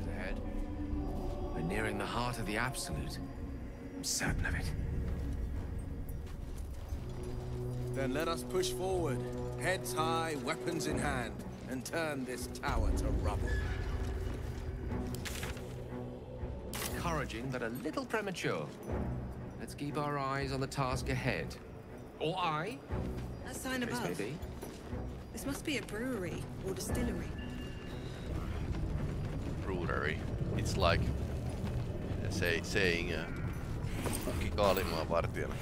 lies ahead. We're nearing the heart of the Absolute. I'm certain of it. Then let us push forward, heads high, weapons in hand, and turn this tower to rubble. Encouraging, but a little premature. Let's keep our eyes on the task ahead. Or I, That sign above. be. This must be a brewery or distillery. Brewery. It's like say, saying uh, pukki kaalimaa vartijana.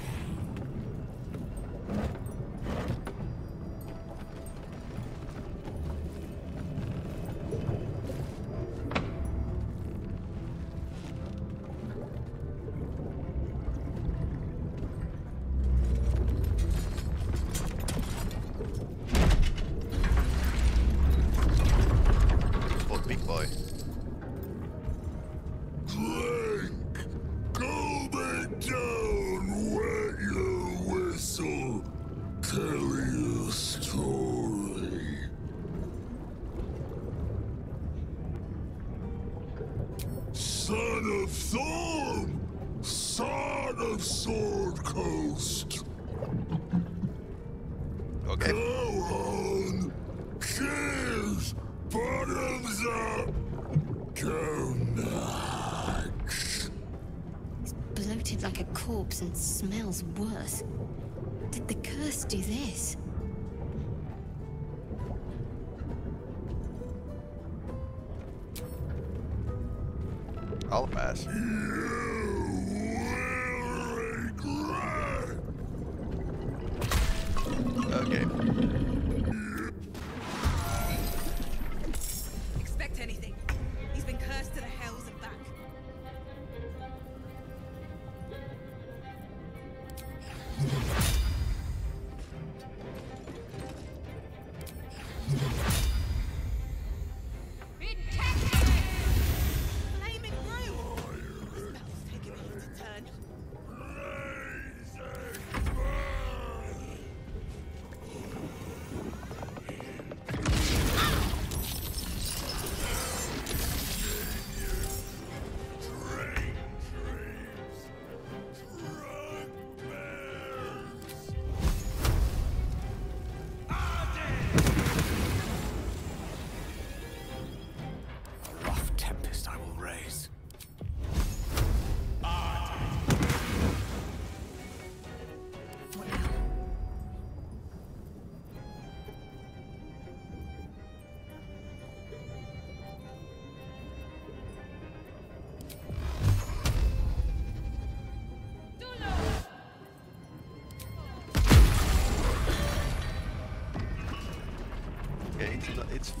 Okay.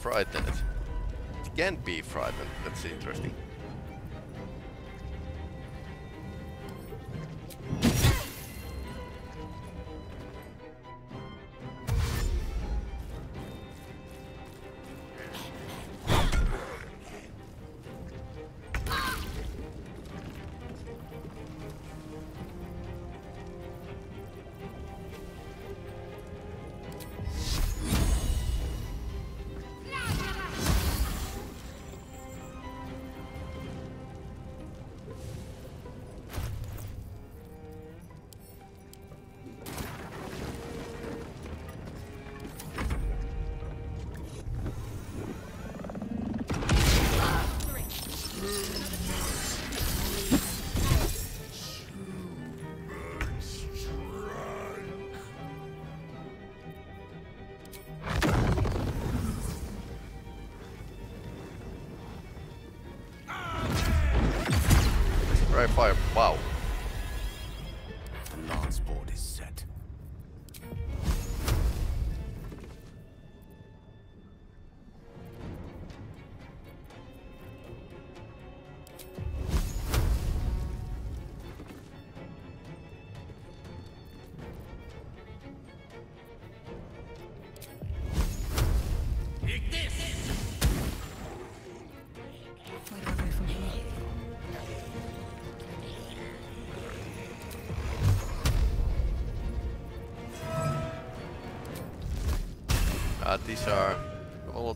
Frightened. It can be frightened. That's interesting.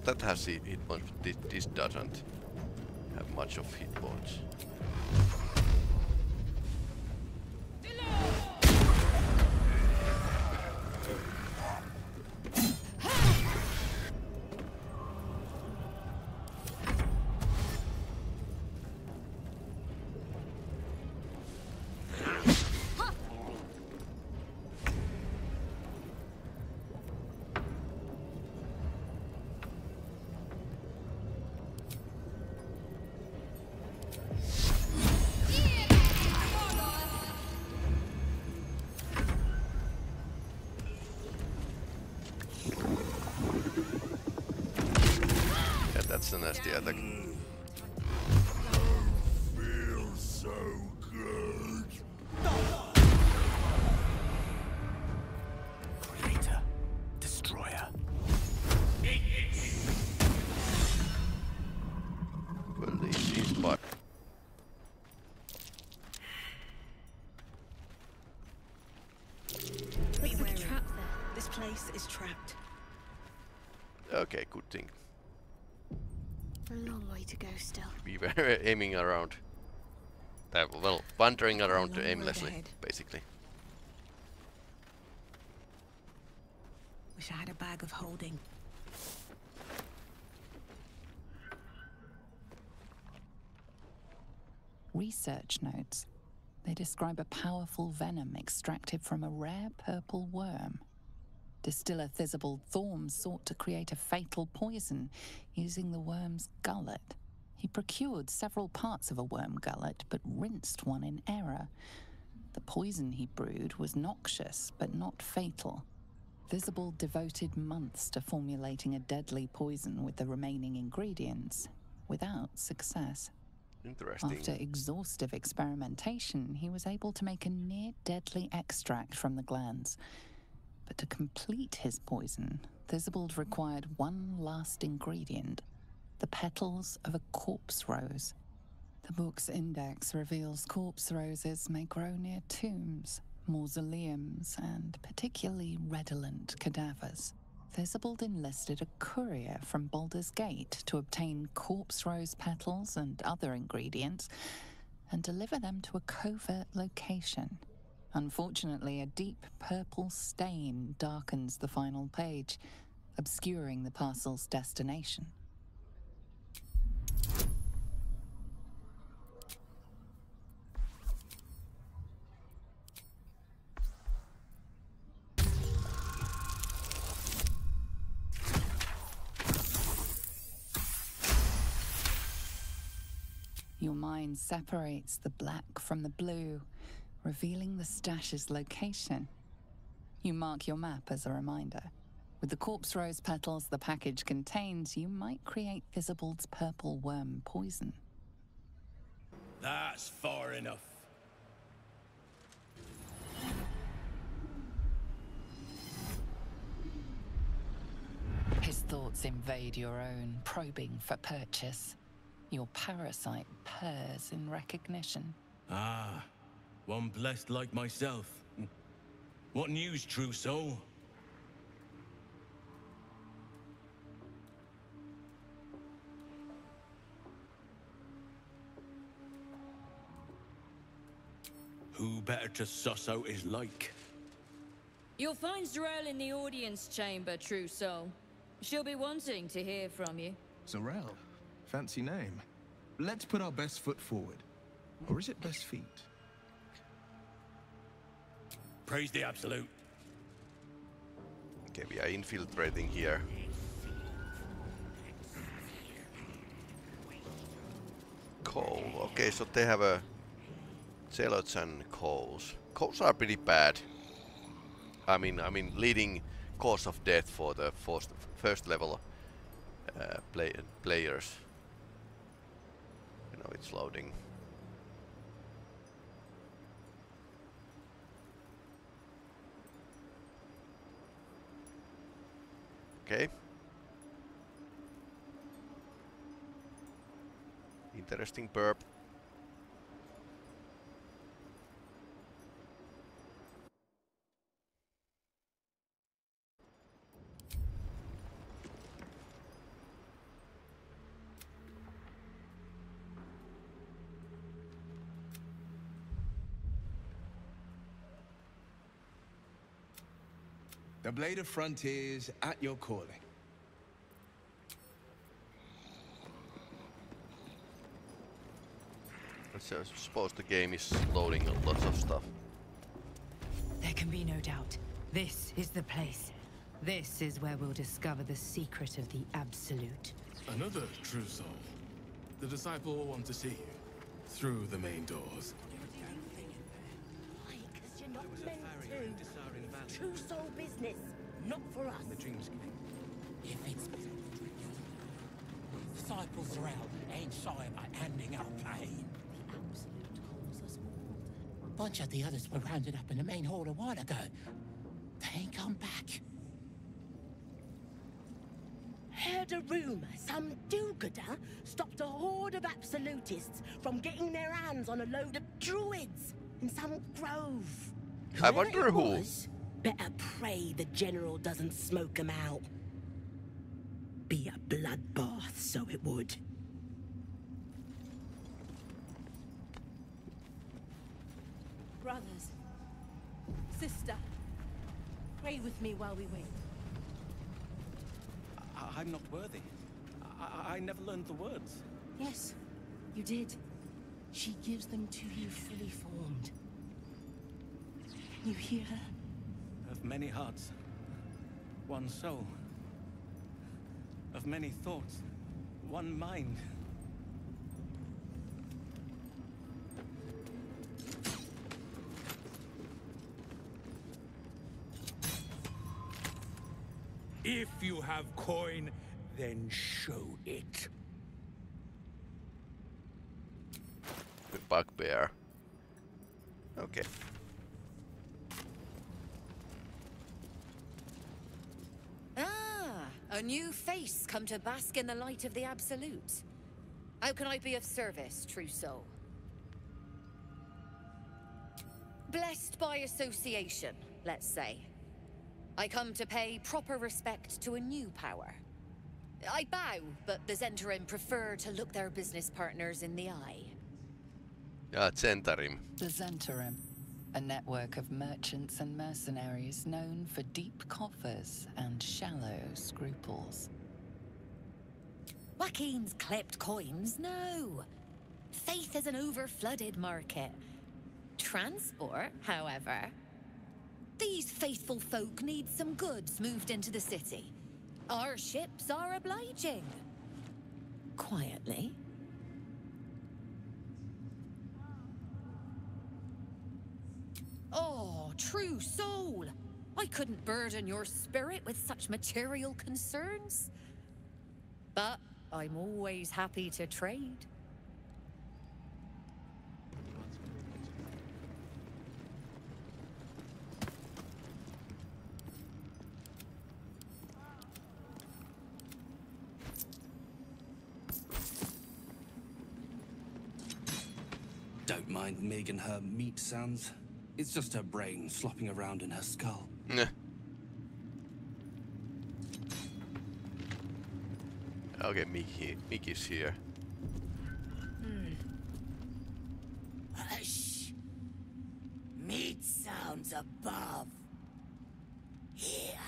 That has hit points, but this, this doesn't. have much of hit points. Yeah, that's a nasty long way to go still. We were aiming around. That well, wandering around long aimlessly, ahead. basically. Wish I had a bag of holding. Research notes. They describe a powerful venom extracted from a rare purple worm. Distiller Thisobald Thorm sought to create a fatal poison using the worm's gullet. He procured several parts of a worm gullet, but rinsed one in error. The poison he brewed was noxious, but not fatal. Thisobald devoted months to formulating a deadly poison with the remaining ingredients, without success. Interesting. After exhaustive experimentation, he was able to make a near deadly extract from the glands. But to complete his poison, Thisobald required one last ingredient the petals of a corpse rose. The book's index reveals corpse roses may grow near tombs, mausoleums, and particularly redolent cadavers. Thisobald enlisted a courier from Baldur's Gate to obtain corpse rose petals and other ingredients and deliver them to a covert location. Unfortunately, a deep purple stain darkens the final page, obscuring the parcel's destination. Separates the black from the blue, revealing the stash's location. You mark your map as a reminder. With the corpse rose petals the package contains, you might create Thisobald's purple worm poison. That's far enough. His thoughts invade your own, probing for purchase. Your parasite purrs in recognition. Ah, one blessed like myself. What news, true soul? Who better to suss out his like? You'll find Z'rell in the audience chamber, true soul. She'll be wanting to hear from you. Z'rell. Fancy name. Let's put our best foot forward. Or is it best feet? Praise the Absolute. Okay, we are infiltrating here. Coal. Okay, so they have a zealots and coals. Coals are pretty bad. I mean, I mean, leading cause of death for the first first level uh, play, players. Know, it's loading. Okay. Interesting burp. Blade of Frontiers at your calling. I suppose the game is loading lots of stuff. There can be no doubt. This is the place. This is where we'll discover the secret of the Absolute. Another true soul. The disciple will want to see you. Through the main doors. Bunch of the others were rounded up in the main hall a while ago. They ain't come back. Heard a rumor some do-gooder stopped a horde of absolutists from getting their hands on a load of druids in some grove. I wonder it who. was, better pray the general doesn't smoke 'em out. Be a bloodbath, so it would. Sister, pray with me while we wait. I I'm not worthy. I, I never learned the words. Yes, you did. She gives them to you fully formed. Can you hear her? Of many hearts, one soul. Of many thoughts, one mind. If you have coin, then show it. The bugbear. Okay. Ah, a new face come to bask in the light of the Absolute. How can I be of service, true soul? Blessed by association, let's say. I come to pay proper respect to a new power. I bow, but the Zhentarim prefer to look their business partners in the eye. Yeah, Zhentarim. The Zhentarim, a network of merchants and mercenaries known for deep coffers and shallow scruples. Joaquin's clipped coins, no. Faith is an overflooded market. Transport, however. These faithful folk need some goods moved into the city. Our ships are obliging. Quietly. Oh, true soul! I couldn't burden your spirit with such material concerns. But I'm always happy to trade. Don't mind Mig and her meat sounds. It's just her brain slopping around in her skull. Nah. get Mickey, Mickey's here. Hush! Meat sounds above. Here.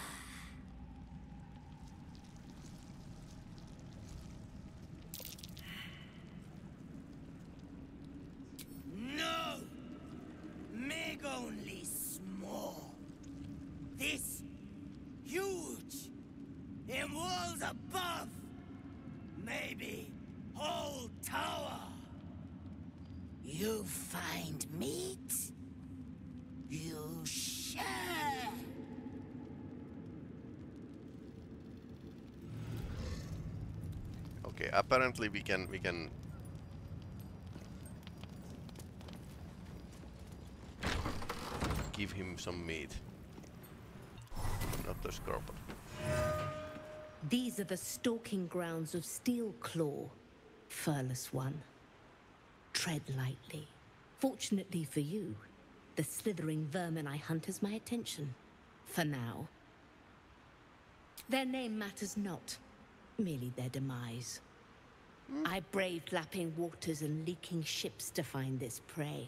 No! Meg only small. This huge. In walls above. Maybe whole tower. You find meat? You share. Okay, apparently we can we can give him some meat. Not the scorpion. These are the stalking grounds of Steel Claw, furless one. Tread lightly. Fortunately for you, the slithering vermin I hunt has my attention. For now. Their name matters not, merely their demise. Mm-hmm. I braved lapping waters and leaking ships to find this prey.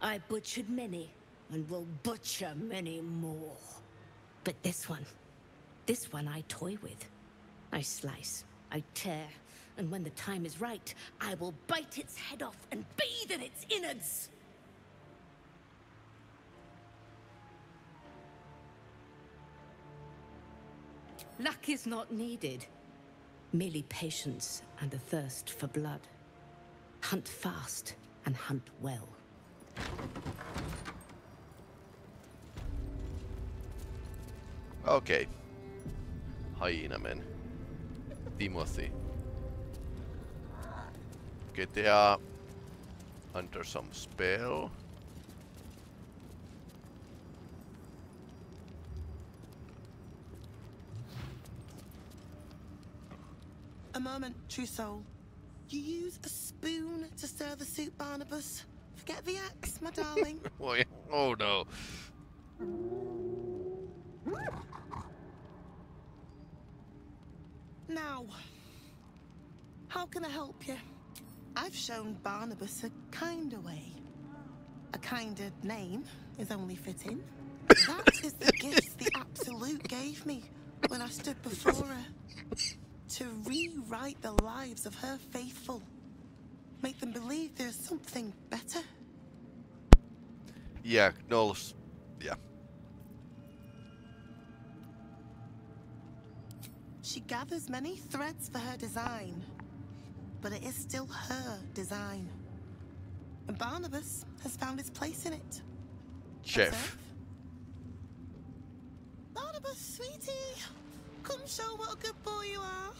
I butchered many, and will butcher many more. But this one, this one I toy with. I slice, I tear, and when the time is right, I will bite its head off and bathe in its innards. Luck is not needed. Merely patience and a thirst for blood. Hunt fast and hunt well. Okay. Hyena men. Timothy. Get there. under some spell. A moment, true soul. You use a spoon to stir the soup, Barnabas. Forget the axe, my darling. oh, oh no. Now, how can I help you? I've shown Barnabas a kinder way. A kinder name is only fitting. That is the gift the Absolute gave me when I stood before her. To rewrite the lives of her faithful. Make them believe there's something better. Yeah, Knowles. Yeah. She gathers many threads for her design, but it is still her design. And Barnabas has found his place in it. Chef. Barnabas, sweetie, come show what a good boy you are.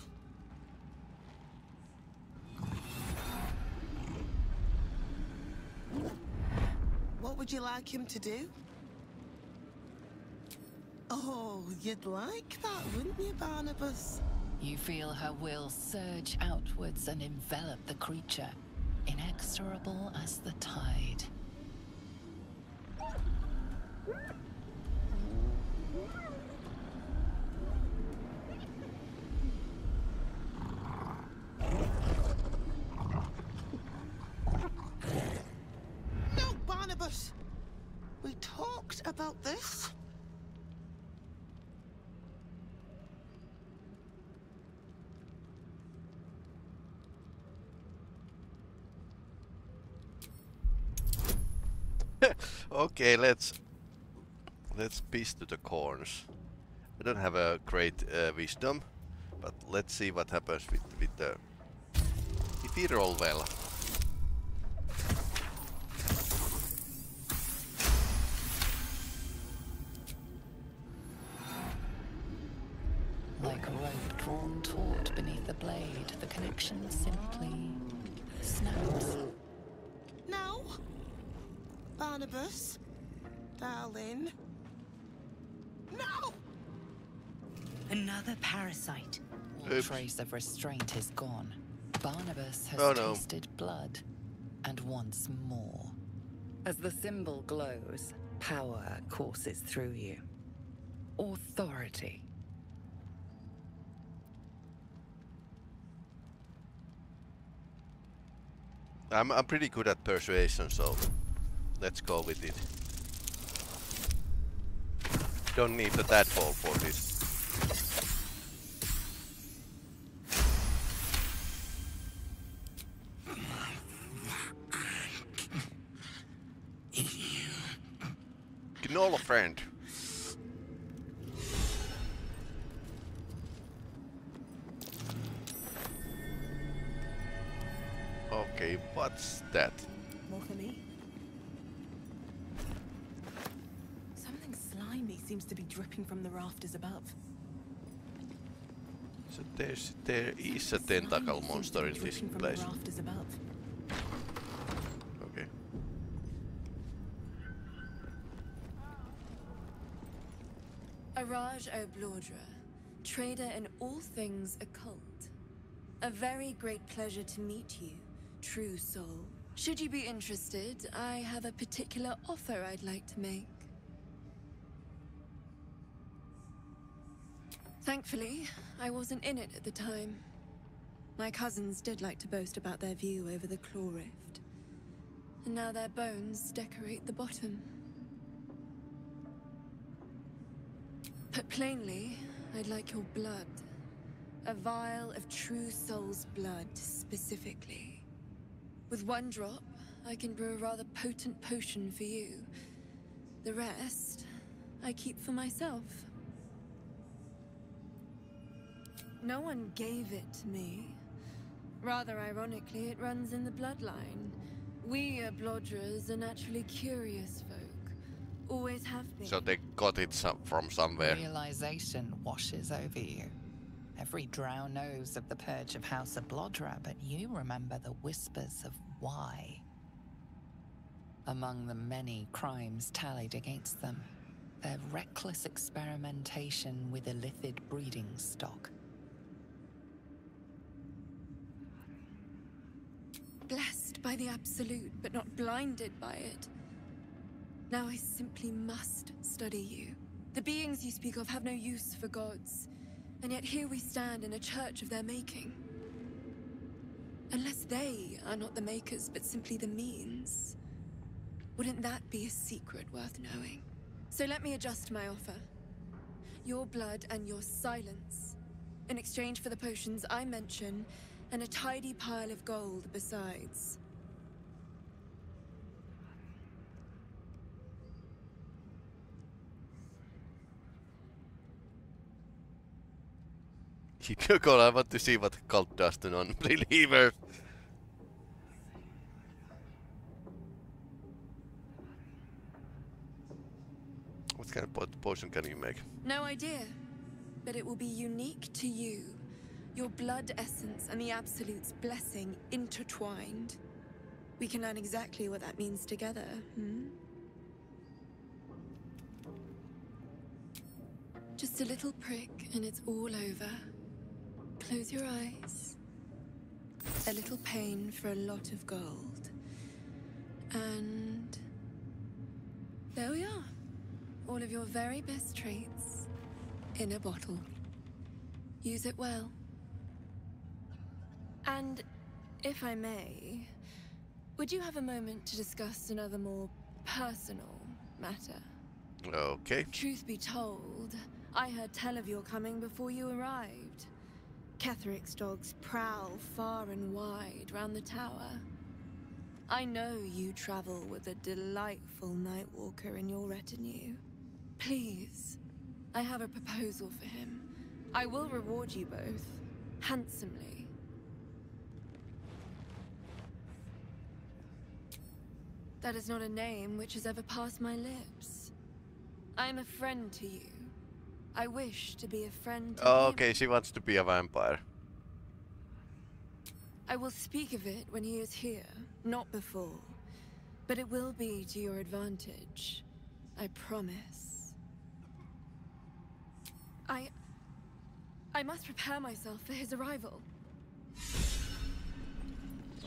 What would you like him to do? Oh, you'd like that, wouldn't you, Barnabas? You feel her will surge outwards and envelop the creature, inexorable as the tide. No, Barnabas! We talked about this. okay, let's let's piece to the corns. I don't have a great uh, wisdom, but let's see what happens with with the if roll well. Another parasite. All Oops. trace of restraint is gone. Barnabas has Oh, no. tasted blood, and wants more. As the symbol glows, power courses through you. Authority. I'm I'm pretty good at persuasion, so let's go with it. Don't need the tadpole for this. Okay, what's that? More for me? Something slimy seems to be dripping from the rafters above. So there's there is a tentacle monster in this Dripping from place. the rafters above. Okay. Araj Oblodra, trader in all things occult. A very great pleasure to meet you, true soul. Should you be interested, I have a particular offer I'd like to make. Thankfully, I wasn't in it at the time. My cousins did like to boast about their view over the Claw Rift. And now their bones decorate the bottom. But plainly, I'd like your blood. A vial of true soul's blood, specifically. With one drop, I can brew a rather potent potion for you. The rest, I keep for myself. No one gave it to me. Rather ironically, it runs in the bloodline. We Oblodras are naturally curious folk. Always have been. So they got it some, from somewhere. Realization washes over you. Every drow knows of the purge of House of Blodra, but you remember the whispers of why. Among the many crimes tallied against them, their reckless experimentation with illithid breeding stock. Blessed by the Absolute, but not blinded by it. Now I simply must study you. The beings you speak of have no use for gods, and yet here we stand in a church of their making. Unless they are not the makers, but simply the means, wouldn't that be a secret worth knowing? So let me adjust my offer. Your blood and your silence, in exchange for the potions I mention, and a tidy pile of gold besides. You go, I want to see what cult does to non-believers. What kind of potion can you make? No idea, but it will be unique to you. Your blood essence and the Absolute's blessing intertwined. We can learn exactly what that means together, hmm? Just a little prick and it's all over. Close your eyes. A little pain for a lot of gold. And... There we are. All of your very best traits in a bottle. Use it well. And, if I may, would you have a moment to discuss another more personal matter? Okay. Truth be told, I heard tell of your coming before you arrived. Ketheric's dogs prowl far and wide round the tower. I know you travel with a delightful Nightwalker in your retinue. Please, I have a proposal for him. I will reward you both, handsomely. That is not a name which has ever passed my lips. I am a friend to you. I wish to be a friend to Oh, okay, she wants to be a vampire. I will speak of it when he is here, not before. But it will be to your advantage. I promise. I... I must prepare myself for his arrival.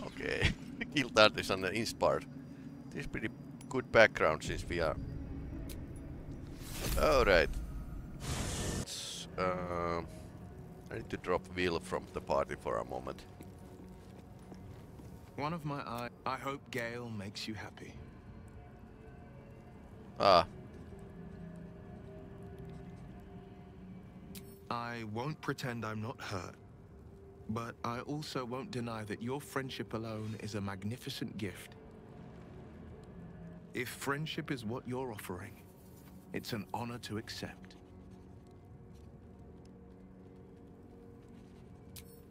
Okay. Guild Artisan inspired. This is pretty good background since we are... Alright. Uh, I need to drop Wyll from the party for a moment. One of my eyes. I hope Gale makes you happy. Ah, I won't pretend I'm not hurt. But I also won't deny that your friendship alone is a magnificent gift. If friendship is what you're offering, it's an honor to accept.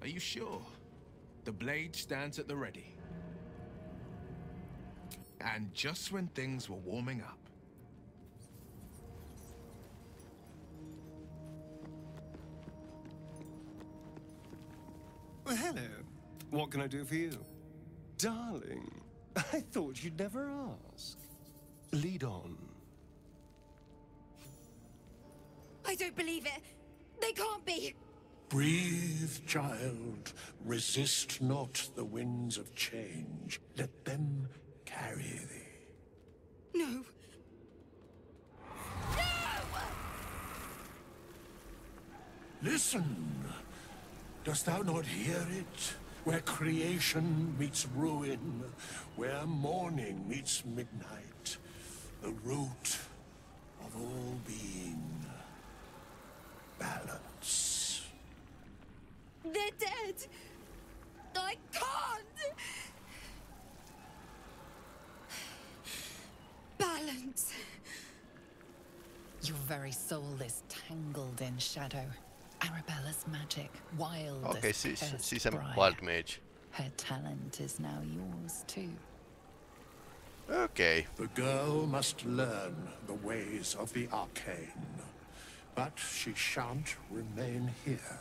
Are you sure? The blade stands at the ready. And just when things were warming up, Well, hello. What can I do for you? Darling, I thought you'd never ask. Lead on. I don't believe it. They can't be. Breathe, child. Resist not the winds of change. Let them carry thee. No. No! Listen. Dost thou not hear it? Where creation meets ruin, where morning meets midnight, the root of all being. Can't! I can't! Balance. Your very soul is tangled in shadow. Arabella's magic, wild Okay, as she's, she's a wild mage. Her talent is now yours too. Okay. The girl must learn the ways of the arcane. But she shan't remain here.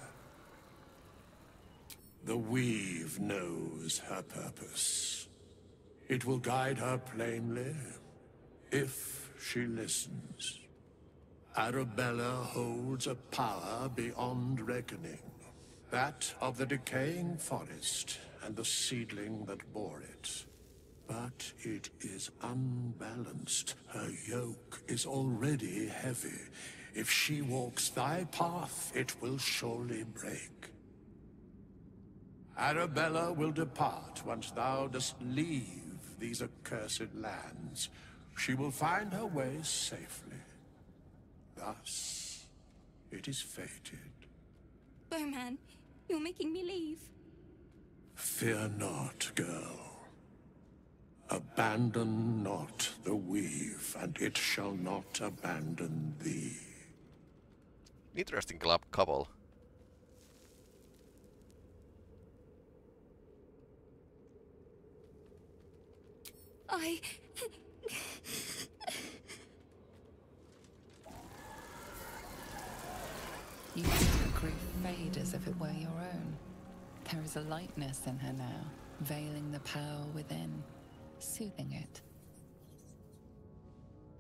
The weave knows her purpose. It will guide her plainly, if she listens. Arabella holds a power beyond reckoning. That of the decaying forest and the seedling that bore it. But it is unbalanced. Her yoke is already heavy. If she walks thy path, it will surely break. Arabella will depart once thou dost leave these accursed lands. She will find her way safely. Thus, it is fated. Bowman, you're making me leave. Fear not, girl. Abandon not the weave, and it shall not abandon thee. Interesting club couple. I. You see her grief fade as if it were your own. There is a lightness in her now, veiling the power within, soothing it.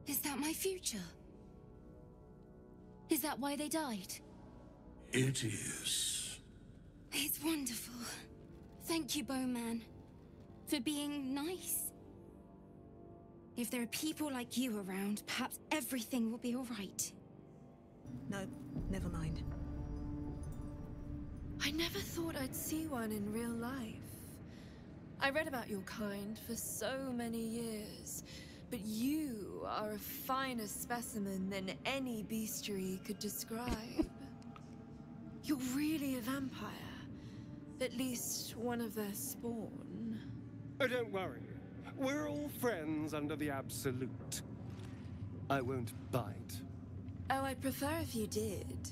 Is that my future? Is that why they died? It is. It's wonderful. Thank you, Bowman, for being nice. If there are people like you around, perhaps everything will be alright. No, never mind. I never thought I'd see one in real life. I read about your kind for so many years, but you are a finer specimen than any bestiary could describe. You're really a vampire. At least one of their spawn. Oh, don't worry. We're all friends under the Absolute. I won't bite. Oh, I'd prefer if you did.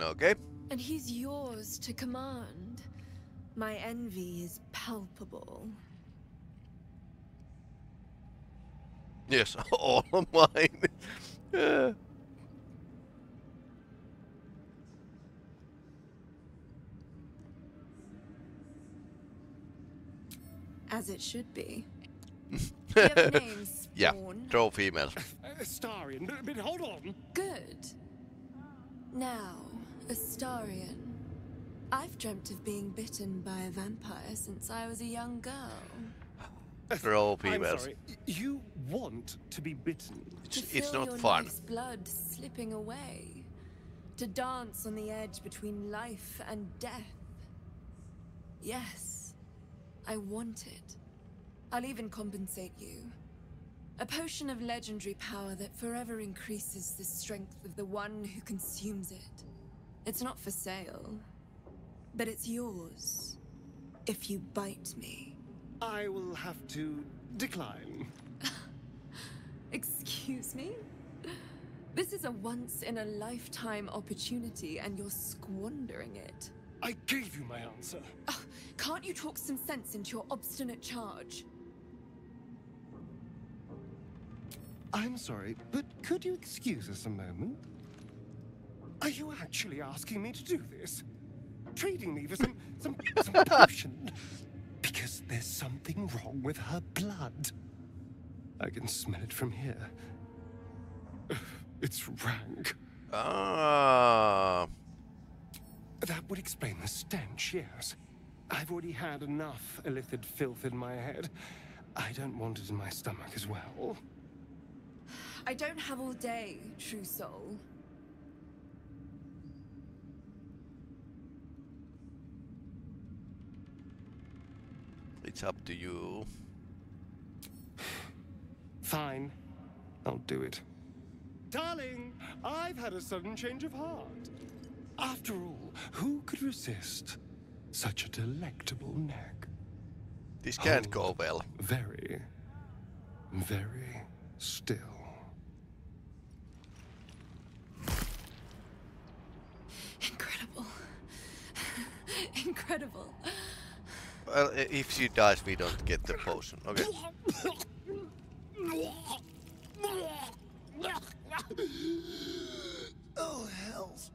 Okay. And he's yours to command. My envy is palpable. Yes, all of mine. Yeah. As it should be. Do you have a name, yeah, Spawn? throw female. Astarion, but, but hold on. Good. Now, Astarion. I've dreamt of being bitten by a vampire since I was a young girl. Throw I'm females. sorry. You want to be bitten. It's, to it's feel not your fun. life's blood slipping away. To dance on the edge between life and death. Yes, I want it. I'll even compensate you. A potion of legendary power that forever increases the strength of the one who consumes it. It's not for sale, but it's yours. If you bite me. I will have to decline. Excuse me? This is a once in a lifetime opportunity and you're squandering it. I gave you my answer. Oh, can't you talk some sense into your obstinate charge? I'm sorry, but could you excuse us a moment? Are you actually asking me to do this? Trading me for some some, some potion? Because there's something wrong with her blood. I can smell it from here. It's rank. Ah. That would explain the stench, yes. I've already had enough illithid filth in my head. I don't want it in my stomach as well. I don't have all day, true soul. It's up to you. Fine. I'll do it. Darling, I've had a sudden change of heart. After all, who could resist Such a delectable neck. This can't oh, go well. Very, very still. Incredible. Incredible. Well, if she dies, we don't get the potion. Okay. Oh, hells.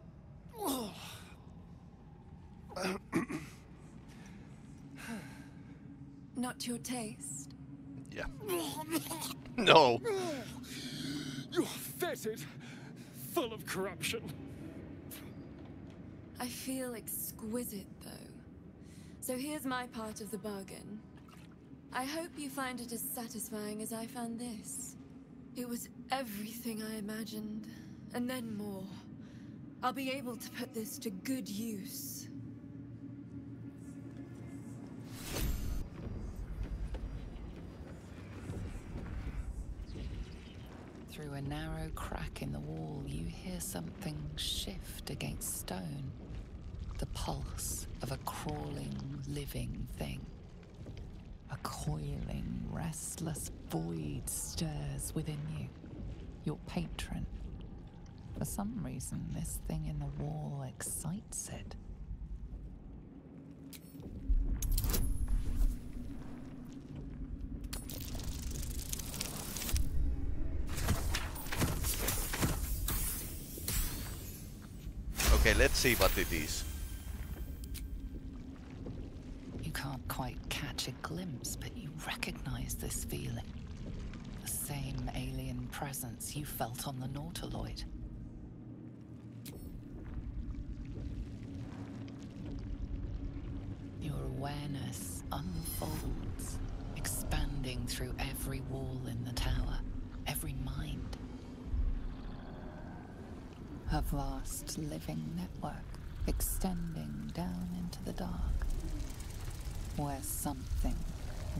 Not your taste. Yeah. No. You're fetid, full of corruption. I feel exquisite, though. So here's my part of the bargain. I hope you find it as satisfying as I found this. It was everything I imagined, and then more. I'll be able to put this to good use. Through a narrow crack in the wall, you hear something shift against stone. The pulse of a crawling, living thing. A coiling, restless void stirs within you. Your patron. For some reason, this thing in the wall excites it. Okay, let's see what it is. You can't quite catch a glimpse, but you recognize this feeling. The same alien presence you felt on the Nautiloid. Your awareness unfolds, expanding through every wall in the tower, every mind. A vast living network extending down into the dark, where something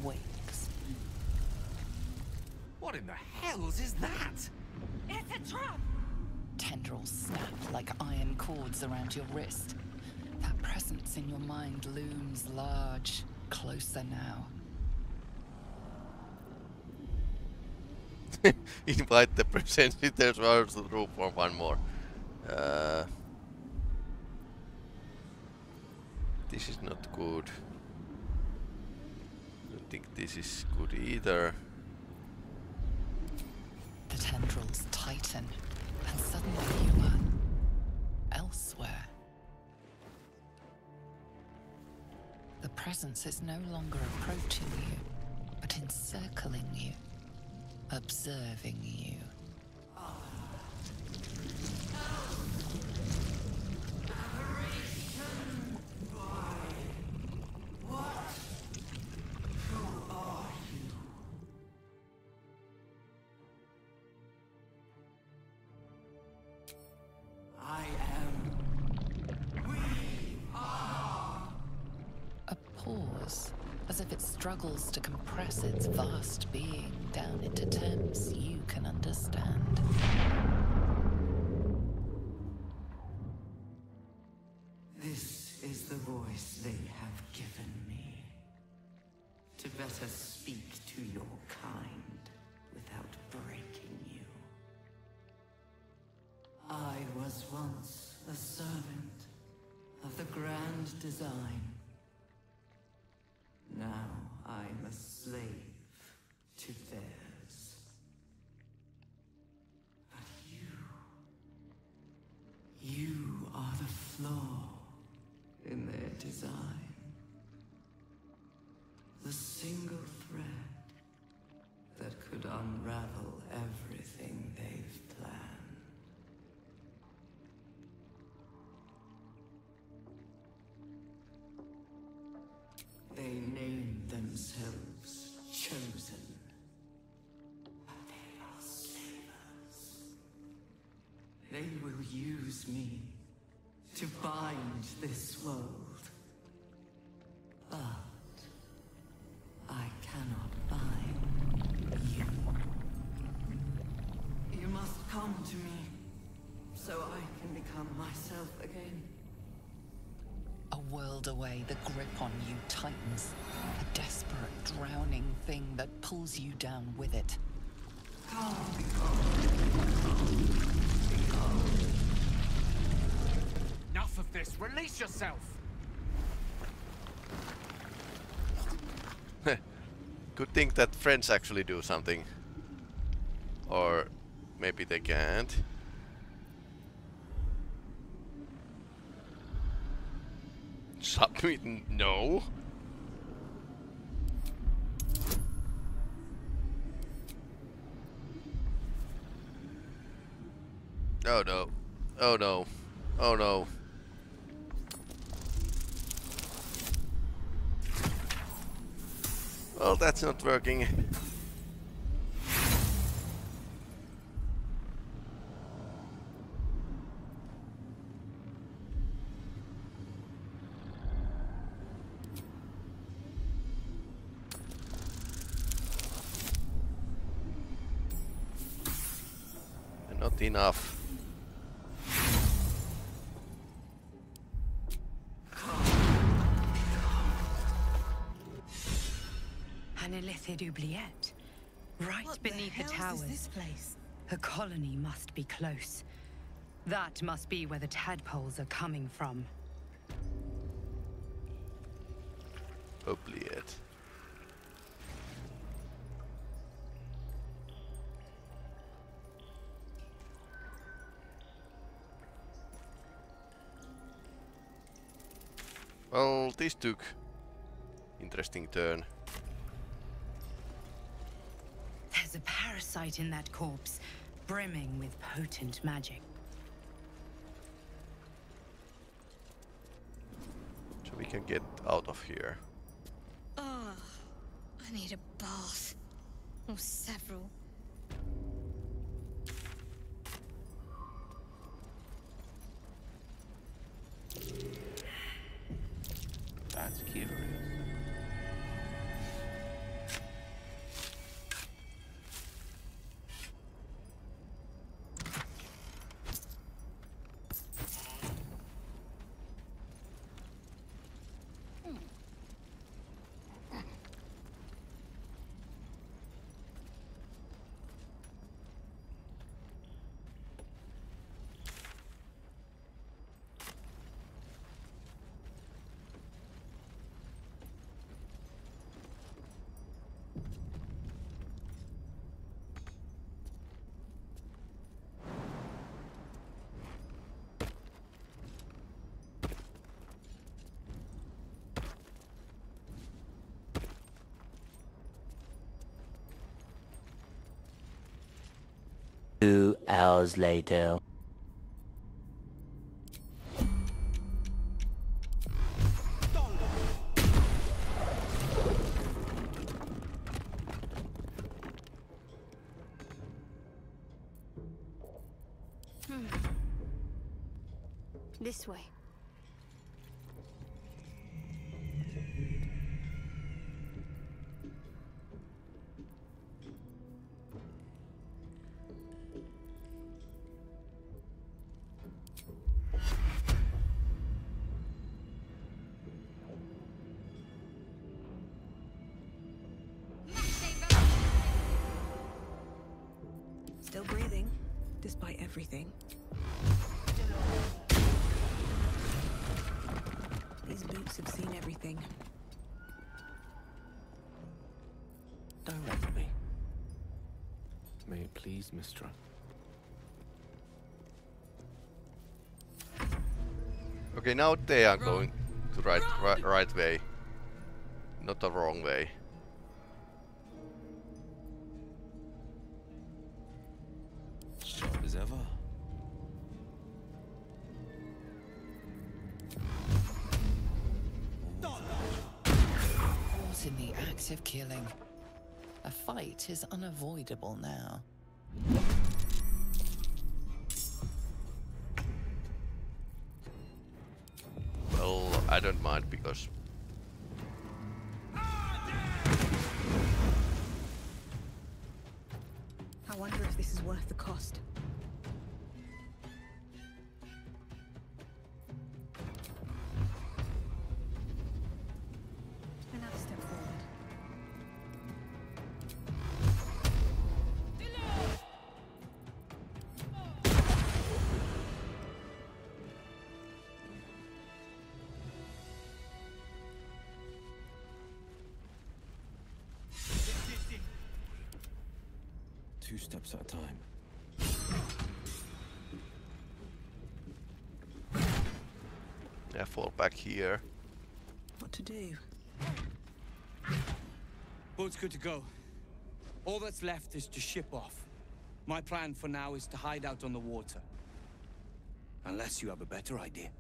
wakes. What in the hells is that? It's a trap! Tendrils snap like iron cords around your wrist. That presence in your mind looms large, closer now. Invite the presenters out to the room for one more. Uh, this is not good. Think this is good either. The tendrils tighten, and suddenly you are elsewhere. The presence is no longer approaching you, but encircling you, observing you. They will use me to bind this world. But I cannot bind you. You must come to me so I can become myself again. A world away, the grip on you tightens. A desperate, drowning thing that pulls you down with it. Release yourself! Good thing that friends actually do something. Or maybe they can't. Submit? No. Oh no. Oh no. Oh no. Well, that's not working. Not enough. Towers. this place? A colony must be close. That must be where the tadpoles are coming from. Oubliette. Well, this took interesting turn. There's a parasite in that corpse, brimming with potent magic. So we can get out of here. Oh, I need a bath. Or several. Two hours later. Hmm. This way. Everything. These boots have seen everything. Direct me. May it please, Mystra. Okay, now they are going to right, right, right way. Not the wrong way. Now. Well, I don't mind because Two steps at a time. Yeah, fall back here. What to do? Boat's good to go. All that's left is to ship off. My plan for now is to hide out on the water. Unless you have a better idea.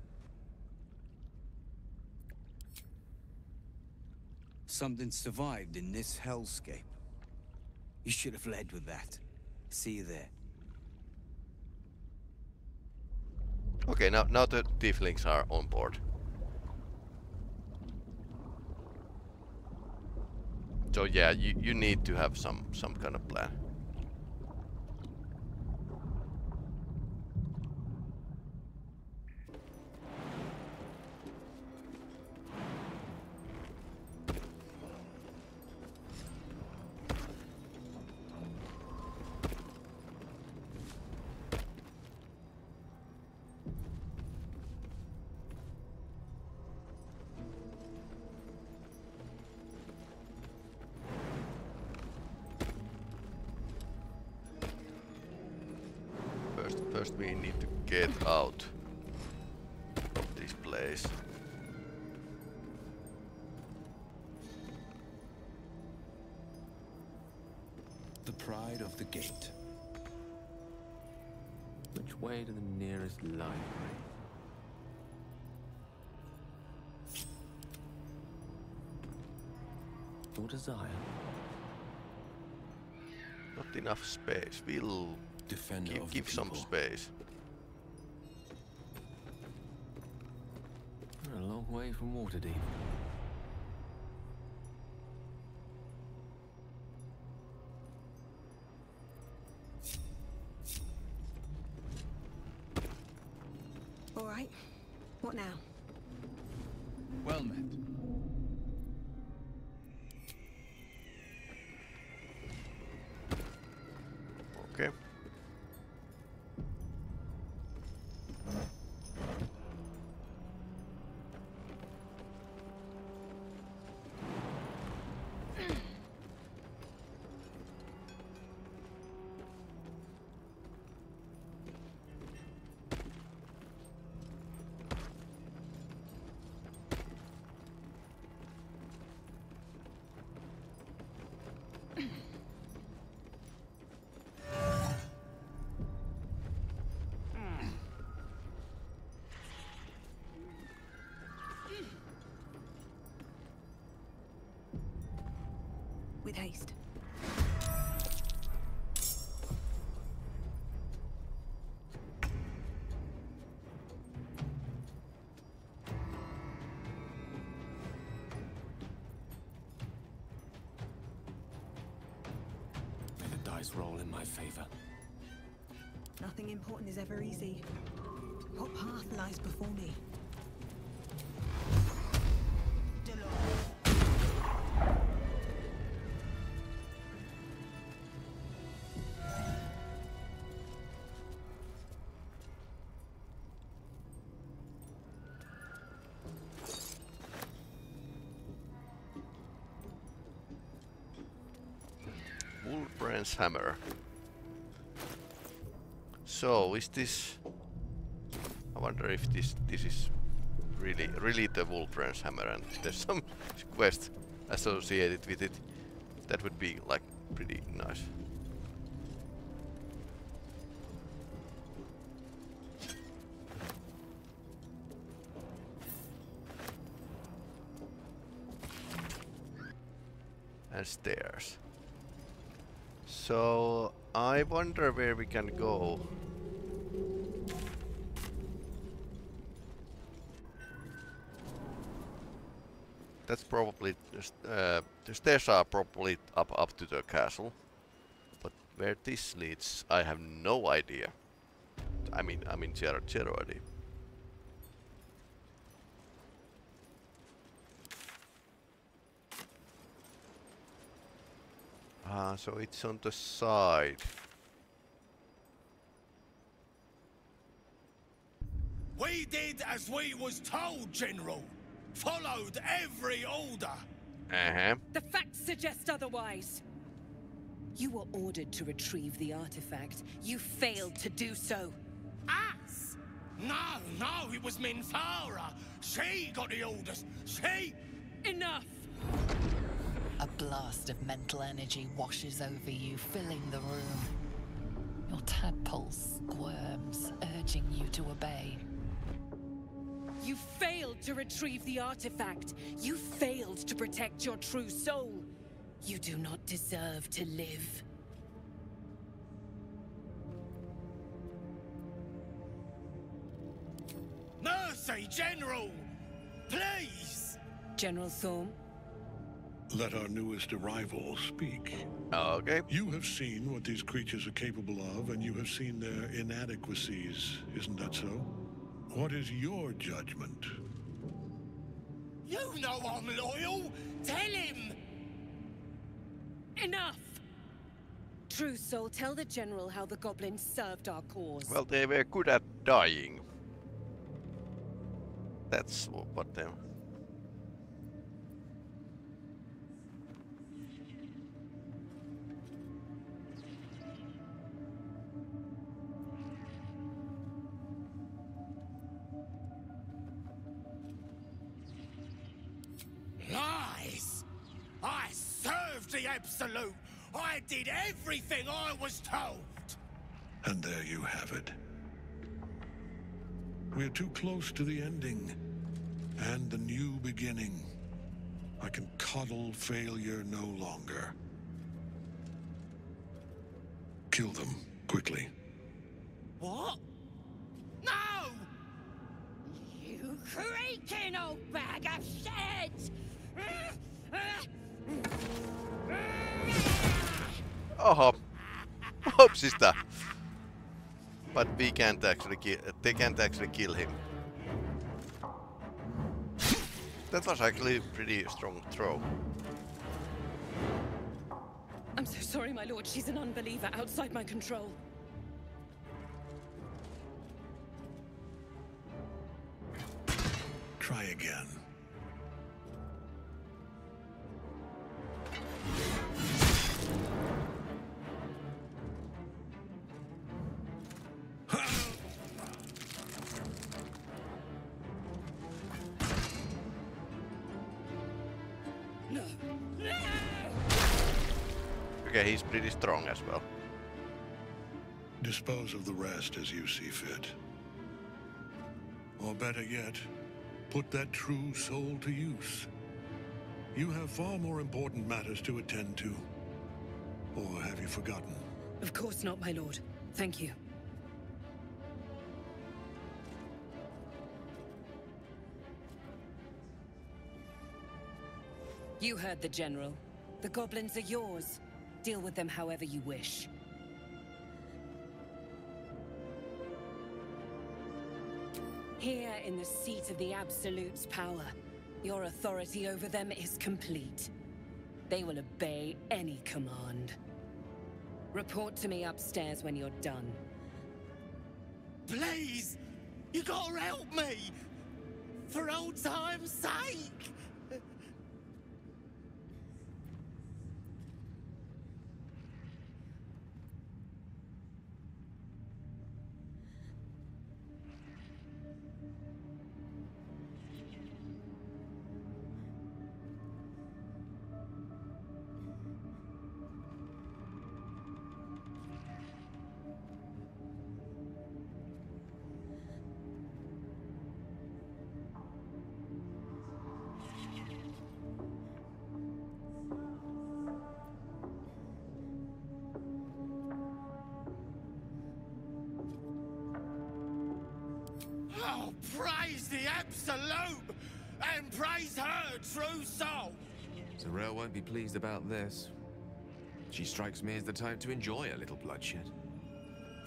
Something survived in this hellscape. You should have led with that. See you there. Okay, now now the tieflings are on board. So yeah, you, you need to have some some kind of plan. Enough space. We'll Defender give, give some space. We're a long way from Waterdeep. With haste. May the dice roll in my favor. Nothing important is ever easy. What path lies before me? Wolfbrand's hammer. So is this? I wonder if this this is really really the Wolfbrand's hammer, and there's some quest associated with it. That would be like pretty nice. And stairs. So I wonder where we can go. That's probably uh, the stairs are probably up up to the castle, but where this leads, I have no idea. I mean, I mean zero zero idea. Ah, so it's on the side. We did as we was told, General. Followed every order. Uh huh. The facts suggest otherwise. You were ordered to retrieve the artifact. You failed to do so. Us? No, no, it was Minthara. She got the orders. She... Enough! A blast of mental energy washes over you, filling the room. Your tadpole squirms, urging you to obey. You failed to retrieve the artifact. You failed to protect your true soul. You do not deserve to live. Mercy, General! Please! General Thorm? Let our newest arrival speak. Okay. You have seen what these creatures are capable of, and you have seen their inadequacies. Isn't that so? What is your judgment? You know I'm loyal! Tell him! Enough! True Soul, tell the General how the goblins served our cause. Well, they were good at dying. That's wh- what they. Absolute! I did everything I was told! And there you have it. We're too close to the ending. And the new beginning. I can coddle failure no longer. Kill them, quickly. What? No! You creaking old bag of shit! Oho. Hopsista. But we can't actually kill. They can't actually kill him. that was actually a pretty strong throw. I'm so sorry, my lord. She's an unbeliever outside my control. Try again. Okay, he's pretty strong as well. Dispose of the rest as you see fit. Or better yet, put that true soul to use. You have far more important matters to attend to. Or have you forgotten? Of course not, my lord. Thank you. You heard the General. The goblins are yours. Deal with them however you wish. Here in the seat of the Absolute's power, your authority over them is complete. They will obey any command. Report to me upstairs when you're done. Please! You gotta help me! For old time's sake! Z'rell won't be pleased about this. She strikes me as the type to enjoy a little bloodshed.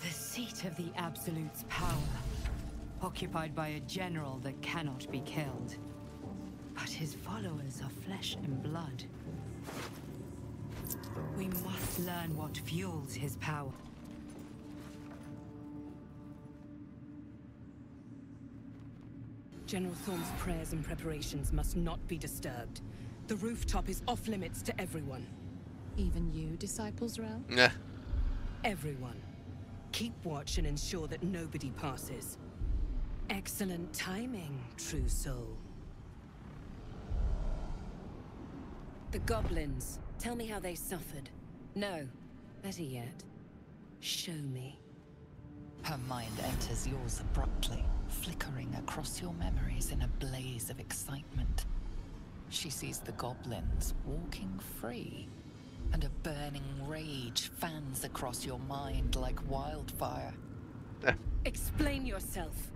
The seat of the Absolute's power, occupied by a general that cannot be killed. But his followers are flesh and blood. We must learn what fuels his power. General Thorm's prayers and preparations must not be disturbed. The rooftop is off limits to everyone. Even you, Disciple Z'rell? Yeah. Everyone. Keep watch and ensure that nobody passes. Excellent timing, true soul. The goblins. Tell me how they suffered. No. Better yet. Show me. Her mind enters yours abruptly, flickering across your memories in a blaze of excitement. She sees the goblins walking free, and a burning rage fans across your mind like wildfire. Explain yourself.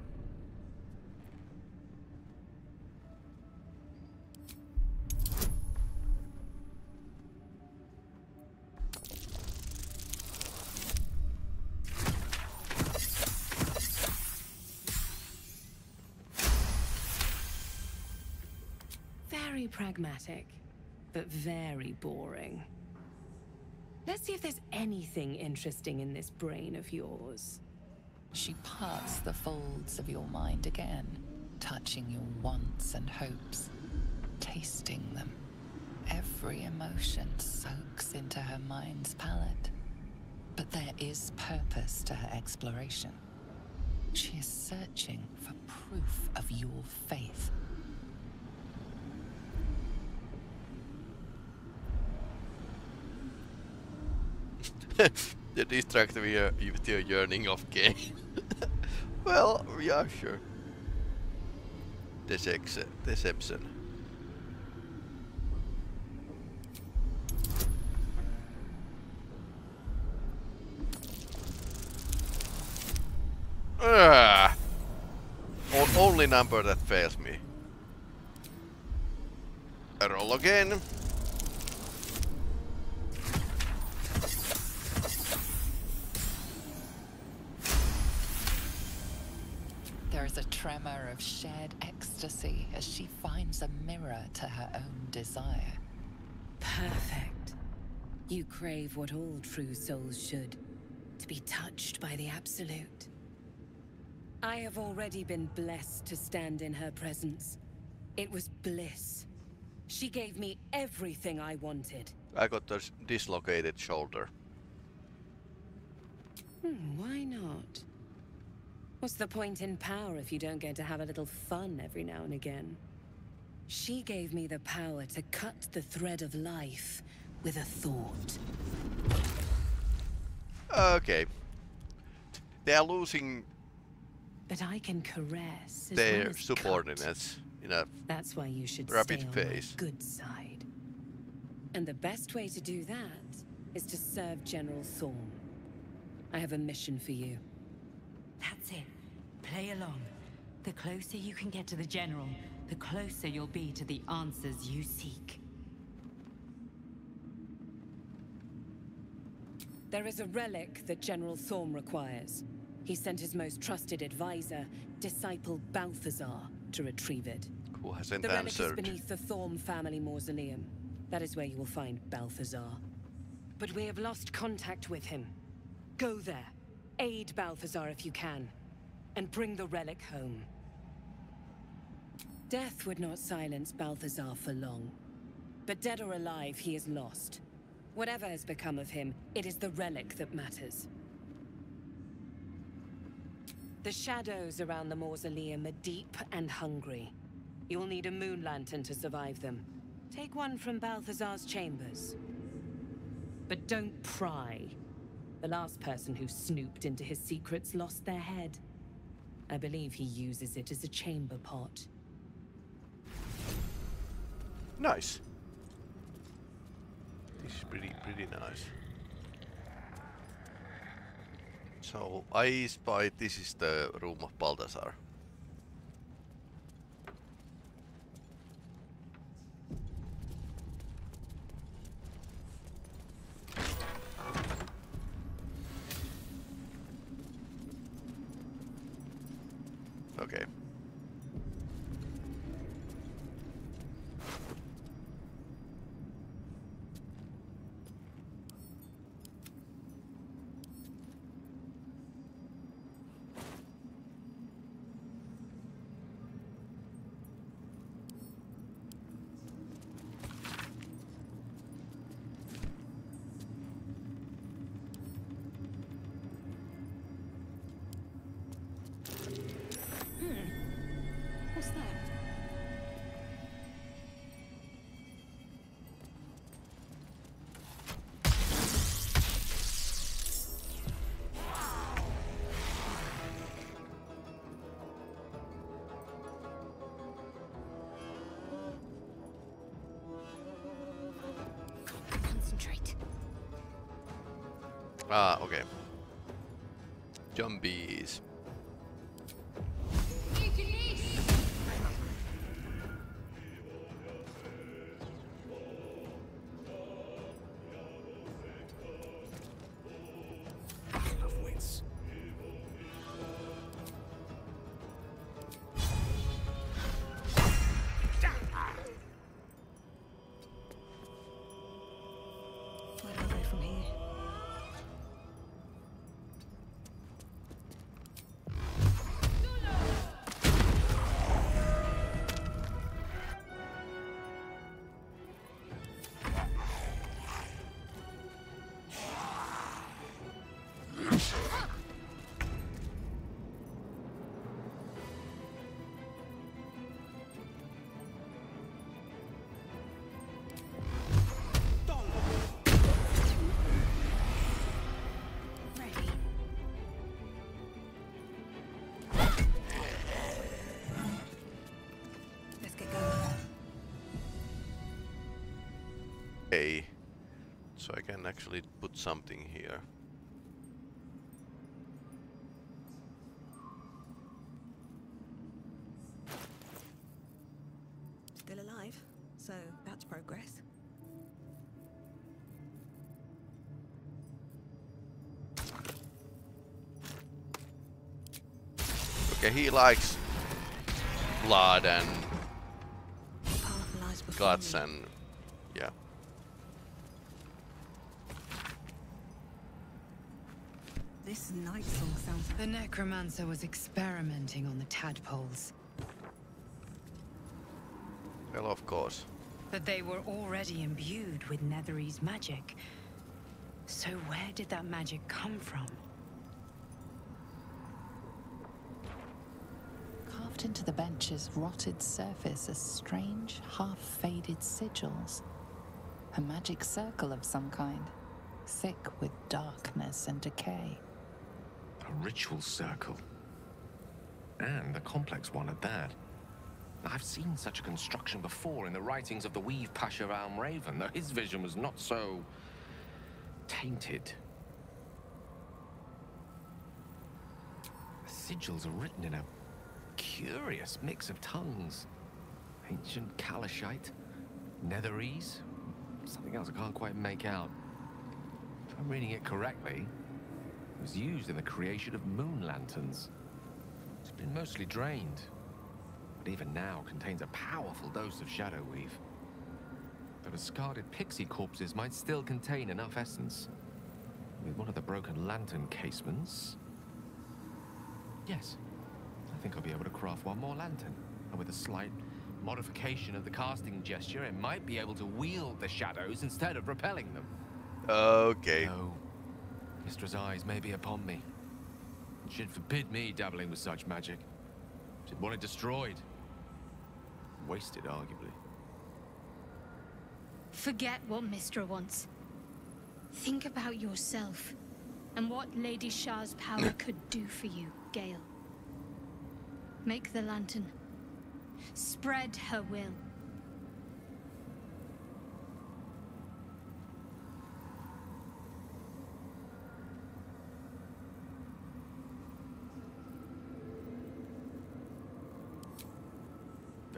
Pragmatic, but very boring. Let's see if there's anything interesting in this brain of yours. She parts the folds of your mind again, touching your wants and hopes, tasting them. Every emotion soaks into her mind's palate. But there is purpose to her exploration. She is searching for proof of your faith. they distract uh, with your yearning of gain. well, yeah, sure. Deception. Ah! O only number that fails me. I roll again. Tremor of shared ecstasy as she finds a mirror to her own desire. Perfect. You crave what all true souls should. To be touched by the Absolute. I have already been blessed to stand in her presence. It was bliss. She gave me everything I wanted. I got a dislocated shoulder. Hmm, why not? What's the point in power if you don't get to have a little fun every now and again? She gave me the power to cut the thread of life with a thought. Okay. They are losing But I can caress their well subordinates in a That's why you should rapid stay on my good side. And the best way to do that is to serve General Thorm. I have a mission for you. That's it. Play along. The closer you can get to the General, the closer you'll be to the answers you seek. There is a relic that General Thorm requires. He sent his most trusted advisor, disciple Balthazar, to retrieve it. Who hasn't the relic is beneath the Thorm family mausoleum. That is where you will find Balthazar. But we have lost contact with him. Go there. Aid Balthazar if you can. And bring the relic home. Death would not silence Balthazar for long. But dead or alive, he is lost. Whatever has become of him, it is the relic that matters. The shadows around the mausoleum are deep and hungry. You'll need a moon lantern to survive them. Take one from Balthazar's chambers. But don't pry. The last person who snooped into his secrets lost their head. I believe he uses it as a chamber pot. Nice. This is pretty pretty nice. So I spy this is the room of Balthazar. Ah, okay. Zombies. So I can actually put something here. Still alive, so that's progress. Okay, he likes blood and guts and yeah. This night song sounds The necromancer was experimenting on the tadpoles, Well, of course. but they were already imbued with Netherese magic. So where did that magic come from? Carved into the bench's rotted surface are strange, half-faded sigils. A magic circle of some kind, thick with darkness and decay. A ritual circle. And a complex one at that. I've seen such a construction before in the writings of the Weave Pasha Al Raven, though his vision was not so tainted. The sigils are written in a curious mix of tongues. Ancient Calishite, Netherese, something else I can't quite make out. If I'm reading it correctly, was used in the creation of moon lanterns. It's been mostly drained, but even now contains a powerful dose of shadow weave. The discarded pixie corpses might still contain enough essence. With one of the broken lantern casements... Yes, I think I'll be able to craft one more lantern. And with a slight modification of the casting gesture, it might be able to wield the shadows instead of repelling them. Okay. No. Mystra's eyes may be upon me. She'd forbid me dabbling with such magic. She'd want it destroyed. Wasted, arguably. Forget what Mystra wants. Think about yourself and what Lady Shar's power could do for you, Gale. Make the lantern. Spread her will.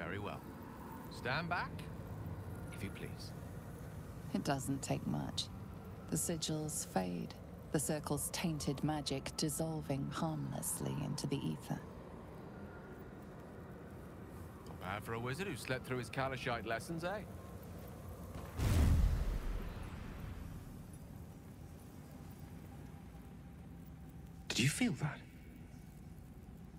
Very well. Stand back, if you please. It doesn't take much. The sigils fade, the circle's tainted magic dissolving harmlessly into the ether. Not bad for a wizard who slept through his Calishite lessons, eh? Did you feel that?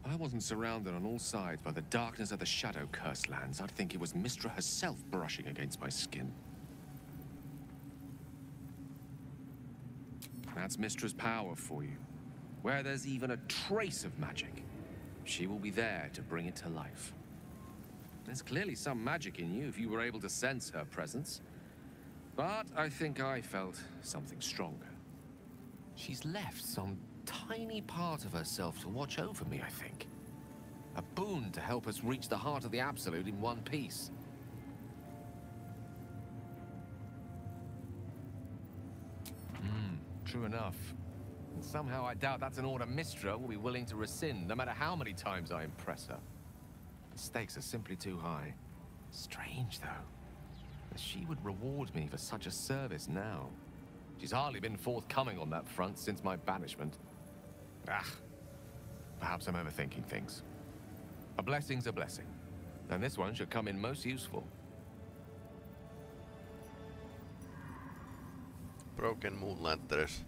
I wasn't surrounded on all sides by the darkness of the Shadow Curse lands. I'd think it was Mystra herself brushing against my skin. That's Mystra's power for you. Where there's even a trace of magic, she will be there to bring it to life. There's clearly some magic in you if you were able to sense her presence. But I think I felt something stronger. She's left some tiny part of herself to watch over me, I think. A boon to help us reach the heart of the Absolute in one piece. Hmm, true enough. And somehow I doubt that's an order Mystra will be willing to rescind, no matter how many times I impress her. The stakes are simply too high. Strange, though. that She would reward me for such a service now. She's hardly been forthcoming on that front since my banishment. Ah, perhaps I'm overthinking things. A blessing's a blessing, and this one should come in most useful. Broken moon lanterns.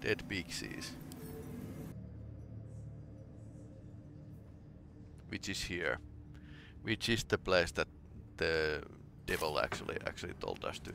Dead pixies. Which is here. Which is the place that the devil actually actually told us to